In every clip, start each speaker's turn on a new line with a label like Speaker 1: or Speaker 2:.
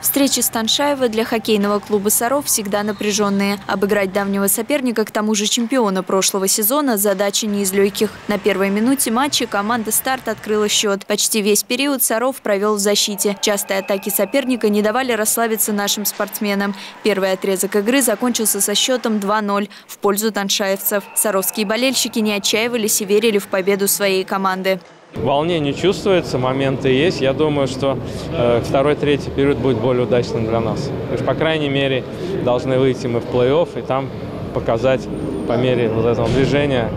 Speaker 1: Встречи Станшаева для хоккейного клуба «Саров» всегда напряженные. Обыграть давнего соперника, к тому же чемпиона прошлого сезона, задача не из легких. На первой минуте матча команда «Старт» открыла счет. Почти весь период «Саров» провел в защите. Частые атаки соперника не давали расслабиться нашим спортсменам. Первый отрезок игры закончился со счетом 2-0 в пользу таншаевцев. Саровские болельщики не отчаивались и верили в победу своей команды.
Speaker 2: Волнение чувствуется, моменты есть. Я думаю, что э, второй, третий период будет более удачным для нас. Есть, по крайней мере, должны выйти мы в плей-офф и там показать по мере вот этого движения.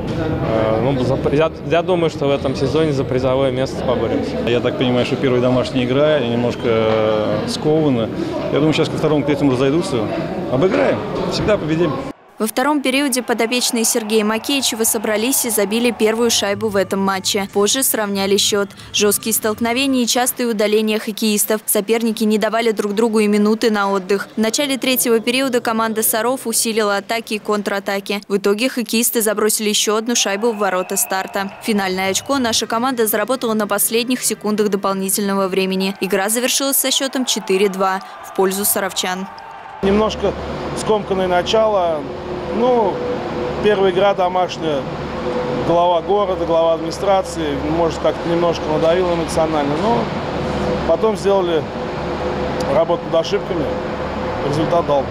Speaker 2: Э, ну, за, я, я думаю, что в этом сезоне за призовое место поборемся.
Speaker 3: Я так понимаю, что первая домашняя игра немножко э, скована. Я думаю, сейчас ко второму, третьему разойдутся. Обыграем. Всегда победим.
Speaker 1: Во втором периоде подопечные Сергея Макеичева собрались и забили первую шайбу в этом матче. Позже сравняли счет. Жесткие столкновения и частые удаления хоккеистов. Соперники не давали друг другу и минуты на отдых. В начале третьего периода команда «Саров» усилила атаки и контратаки. В итоге хоккеисты забросили еще одну шайбу в ворота старта. Финальное очко наша команда заработала на последних секундах дополнительного времени. Игра завершилась со счетом 4-2 в пользу саровчан.
Speaker 4: Немножко скомканное начало. Ну, первая игра домашняя. Глава города, глава администрации. Может, как-то немножко надавил эмоционально. Но потом сделали работу над ошибками. Результат дал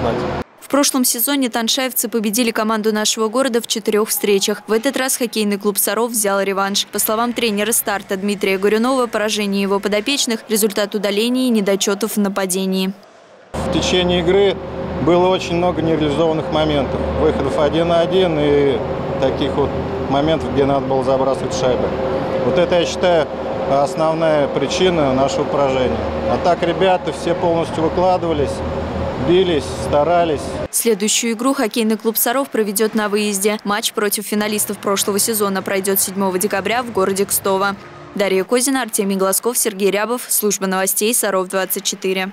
Speaker 4: знать.
Speaker 1: В прошлом сезоне таншаевцы победили команду нашего города в четырех встречах. В этот раз хоккейный клуб «Саров» взял реванш. По словам тренера старта Дмитрия Горюнова, поражение его подопечных – результат удалений и недочетов в нападении.
Speaker 5: В течение игры было очень много нереализованных моментов. Выходов один на один и таких вот моментов, где надо было забрасывать шайбы. Вот это, я считаю, основная причина нашего поражения. А так ребята все полностью выкладывались, бились, старались.
Speaker 1: Следующую игру хоккейный клуб «Саров» проведет на выезде. Матч против финалистов прошлого сезона пройдет 7 декабря в городе Кстово. Дарья Козина, Артемий Глазков, Сергей Рябов. Служба новостей «Саров-24».